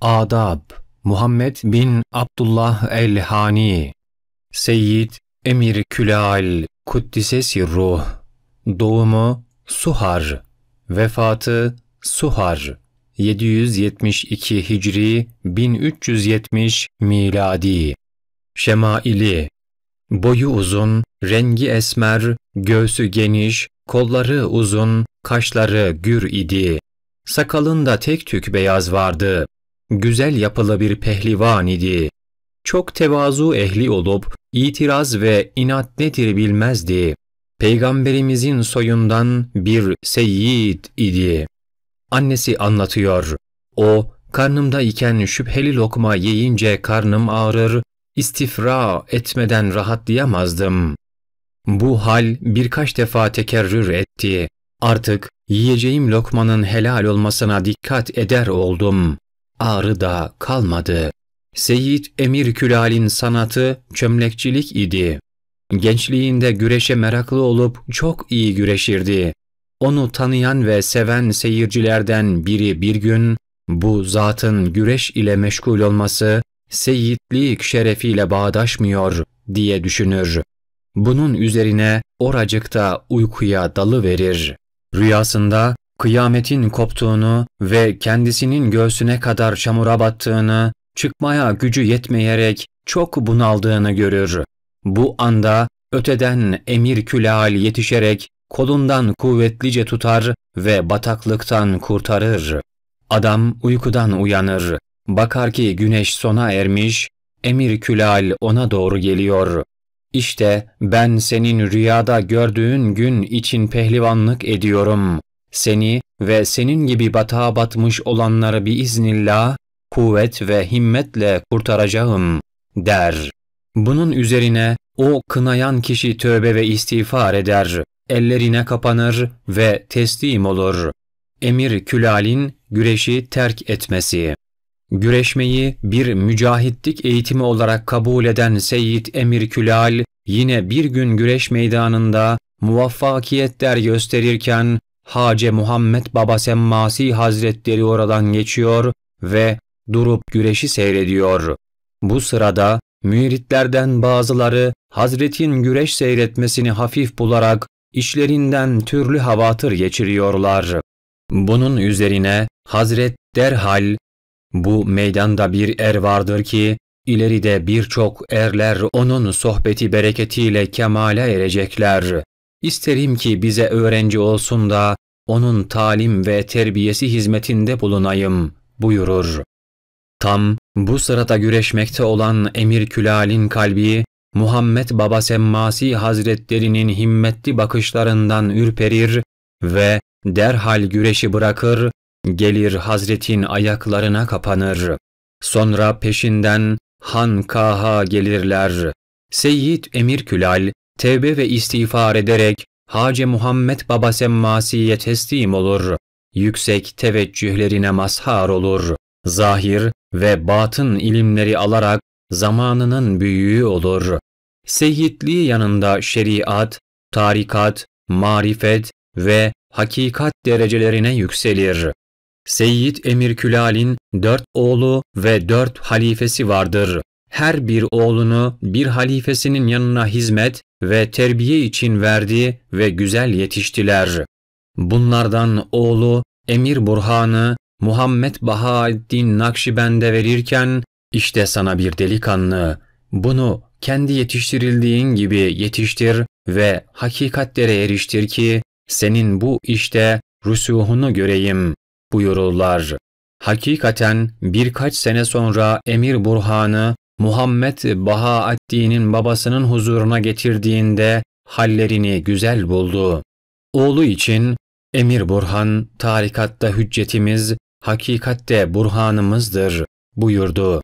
Adab Muhammed bin Abdullah el-Hani Seyyid Emir Külal Kuddise Sirruh Doğumu Suhar Vefatı Suhar 772 Hicri 1370 Miladi Şemaili Boyu uzun, rengi esmer, göğsü geniş, kolları uzun, kaşları gür idi. Sakalında tek tük beyaz vardı. Güzel yapılı bir pehlivan idi. Çok tevazu ehli olup itiraz ve inat nedir bilmezdi. Peygamberimizin soyundan bir seyyid idi. Annesi anlatıyor. O, karnımda iken şüpheli lokma yiyince karnım ağrır, istifra etmeden rahatlayamazdım. Bu hal birkaç defa tekerrür etti. Artık yiyeceğim lokmanın helal olmasına dikkat eder oldum. Ağrı da kalmadı. Seyyid Emir Külal'in sanatı çömlekçilik idi. Gençliğinde güreşe meraklı olup çok iyi güreşirdi. Onu tanıyan ve seven seyircilerden biri bir gün bu zatın güreş ile meşgul olması seyitlik şerefiyle bağdaşmıyor diye düşünür. Bunun üzerine oracıkta uykuya dalı verir. Rüyasında kıyametin koptuğunu ve kendisinin göğsüne kadar çamura battığını, çıkmaya gücü yetmeyerek çok bunaldığını görür. Bu anda öteden emir külal yetişerek kolundan kuvvetlice tutar ve bataklıktan kurtarır. Adam uykudan uyanır. Bakar ki güneş sona ermiş, emir külal ona doğru geliyor. İşte ben senin rüyada gördüğün gün için pehlivanlık ediyorum. Seni ve senin gibi batağa batmış olanları biiznillah kuvvet ve himmetle kurtaracağım der. Bunun üzerine o kınayan kişi tövbe ve istiğfar eder, ellerine kapanır ve teslim olur. Emir Külal'in güreşi terk etmesi. Güreşmeyi bir mücahitlik eğitimi olarak kabul eden Seyyid Emir Külal, yine bir gün güreş meydanında muvaffakiyetler gösterirken Hace Muhammed Baba Semmasi Hazretleri oradan geçiyor ve durup güreşi seyrediyor. Bu sırada müritlerden bazıları Hazretin güreş seyretmesini hafif bularak işlerinden türlü havatır geçiriyorlar. Bunun üzerine Hazret derhal bu meydanda bir er vardır ki ileride birçok erler onun sohbeti bereketiyle kemale erecekler. İsterim ki bize öğrenci olsun da onun talim ve terbiyesi hizmetinde bulunayım buyurur. Tam bu sırada güreşmekte olan Emir Külal'in kalbi Muhammed Baba Semmasi Hazretlerinin himmetli bakışlarından ürperir ve derhal güreşi bırakır, gelir Hazretin ayaklarına kapanır. Sonra peşinden Han Kaha gelirler. Seyyid Emir Külal, tevbe ve istiğfar ederek Hace Muhammed Baba Semmasi'ye teslim olur. Yüksek teveccühlerine mazhar olur. Zahir ve batın ilimleri alarak zamanının büyüğü olur. Seyyidliği yanında şeriat, tarikat, marifet ve hakikat derecelerine yükselir. Seyyid Emir Külal'in dört oğlu ve dört halifesi vardır. Her bir oğlunu bir halifesinin yanına hizmet ve terbiye için verdi ve güzel yetiştiler. Bunlardan oğlu Emir Burhan'ı Muhammed Bahaeddin Nakşibend'e verirken işte sana bir delikanlı, bunu kendi yetiştirildiğin gibi yetiştir ve hakikatlere eriştir ki senin bu işte rüsuhunu göreyim buyururlar. Hakikaten birkaç sene sonra Emir Burhan'ı Muhammed Bahaeddin'in babasının huzuruna getirdiğinde hallerini güzel buldu. Oğlu için Emir Burhan tarikatta hüccetimiz, hakikatte burhanımızdır buyurdu.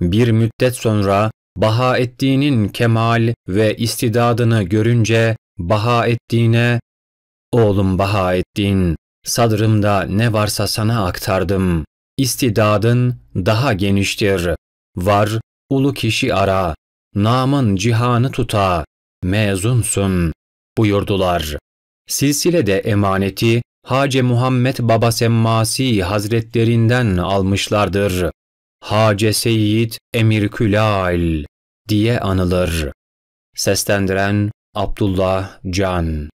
Bir müddet sonra Bahaeddin'in kemal ve istidadını görünce Bahaeddin'e ''Oğlum Bahaeddin, sadrımda ne varsa sana aktardım. İstidadın daha geniştir. Var, ulu kişi ara, namın cihanı tuta, mezunsun.'' buyurdular. Silsilede emaneti Hace Muhammed Baba Semmasi Hazretlerinden almışlardır. Hace Seyyid Emir Külal diye anılır. Seslendiren Abdullah Can